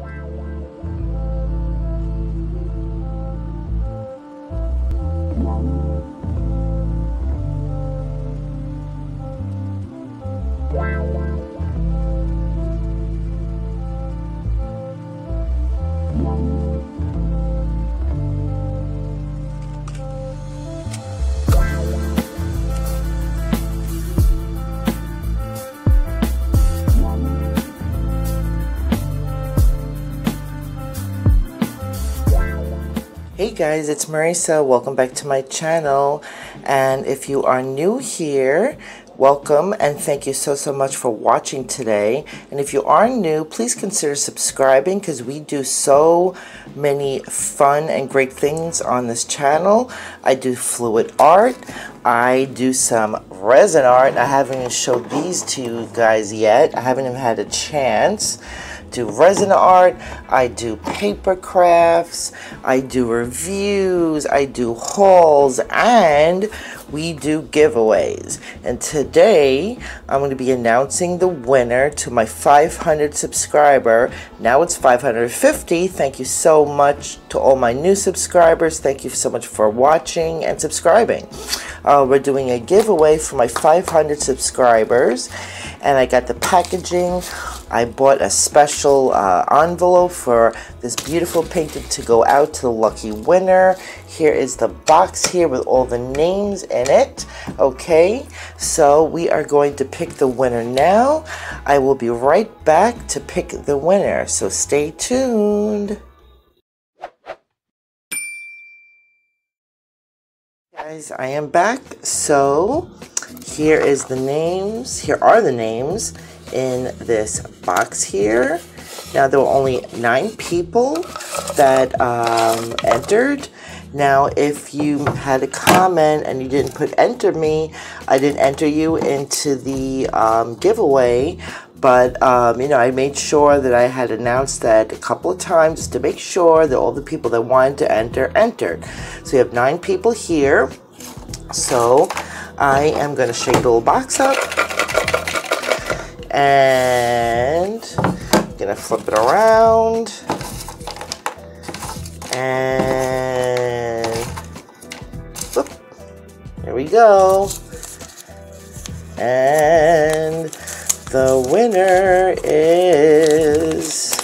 Bye. Hey guys, it's Marisa. Welcome back to my channel. And if you are new here, welcome and thank you so, so much for watching today. And if you are new, please consider subscribing because we do so many fun and great things on this channel. I do fluid art. I do some resin art. I haven't even showed these to you guys yet. I haven't even had a chance do resin art, I do paper crafts, I do reviews, I do hauls, and we do giveaways. And today I'm going to be announcing the winner to my 500 subscriber. Now it's 550. Thank you so much to all my new subscribers. Thank you so much for watching and subscribing. Uh, we're doing a giveaway for my 500 subscribers and I got the packaging. I bought a special uh, envelope for this beautiful painting to go out to the lucky winner. Here is the box here with all the names in it. Okay, so we are going to pick the winner now. I will be right back to pick the winner, so stay tuned. Guys, I am back. So here is the names. Here are the names in this box here. Now there were only nine people that um, entered. Now if you had a comment and you didn't put enter me, I didn't enter you into the um, giveaway. But, um, you know, I made sure that I had announced that a couple of times to make sure that all the people that wanted to enter, entered. So you have nine people here. So I am going to shake the little box up and I'm going to flip it around and whoop, there we go. And the winner is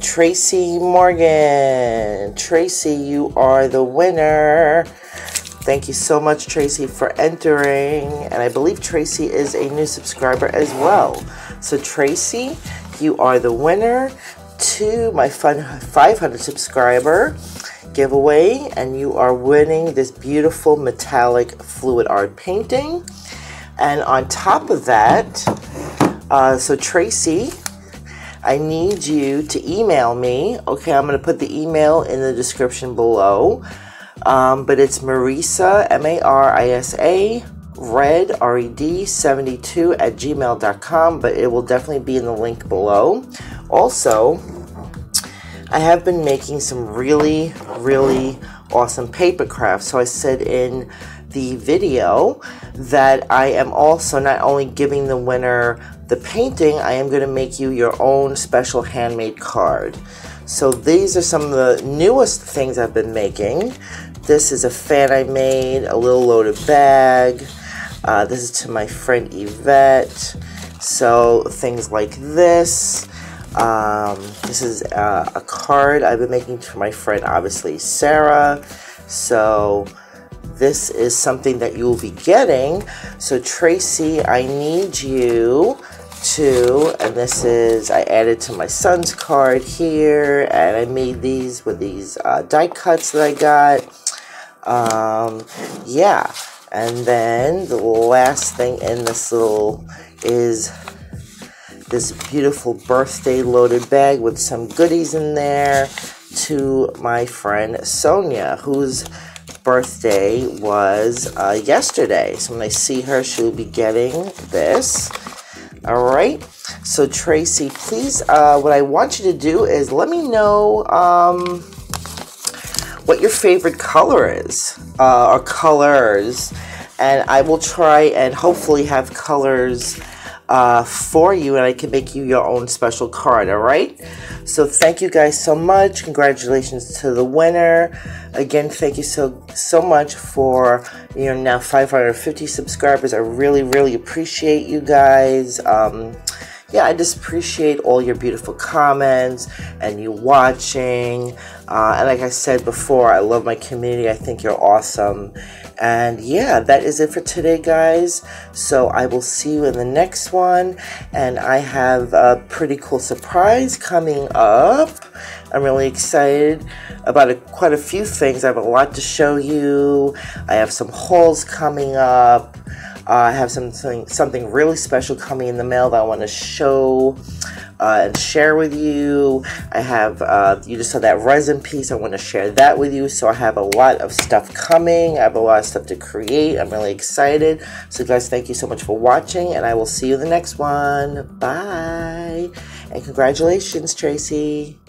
Tracy Morgan. Tracy, you are the winner. Thank you so much, Tracy, for entering. And I believe Tracy is a new subscriber as well. So, Tracy, you are the winner to my fun 500 subscriber giveaway, and you are winning this beautiful metallic fluid art painting. And on top of that, uh, so Tracy, I need you to email me. Okay, I'm going to put the email in the description below. Um, but it's Marisa, M A R I S A, red, R E D, 72 at gmail.com, but it will definitely be in the link below. Also, I have been making some really, really awesome paper craft. So I said in the video that I am also not only giving the winner the painting, I am going to make you your own special handmade card. So these are some of the newest things I've been making. This is a fan I made, a little loaded bag. Uh, this is to my friend Yvette. So things like this. Um, this is uh, a card I've been making for my friend, obviously, Sarah. So this is something that you'll be getting. So Tracy, I need you to, and this is, I added to my son's card here, and I made these with these uh, die cuts that I got. Um, yeah, and then the last thing in this little is this beautiful birthday loaded bag with some goodies in there to my friend Sonia, whose birthday was uh, yesterday. So when I see her, she'll be getting this. All right. So Tracy, please, uh, what I want you to do is let me know um, what your favorite color is uh, or colors. And I will try and hopefully have colors uh, for you and I can make you your own special card, all right? So thank you guys so much. Congratulations to the winner. Again, thank you so so much for you now 550 subscribers. I really really appreciate you guys. Um, yeah, I just appreciate all your beautiful comments and you watching. Uh, and like I said before, I love my community. I think you're awesome. And yeah, that is it for today, guys. So I will see you in the next one. And I have a pretty cool surprise coming up. I'm really excited about a, quite a few things. I have a lot to show you. I have some hauls coming up. Uh, I have something something really special coming in the mail that I want to show uh, and share with you. I have uh, you just saw that resin piece. I want to share that with you. So I have a lot of stuff coming. I have a lot of stuff to create. I'm really excited. So guys, thank you so much for watching, and I will see you in the next one. Bye, and congratulations, Tracy.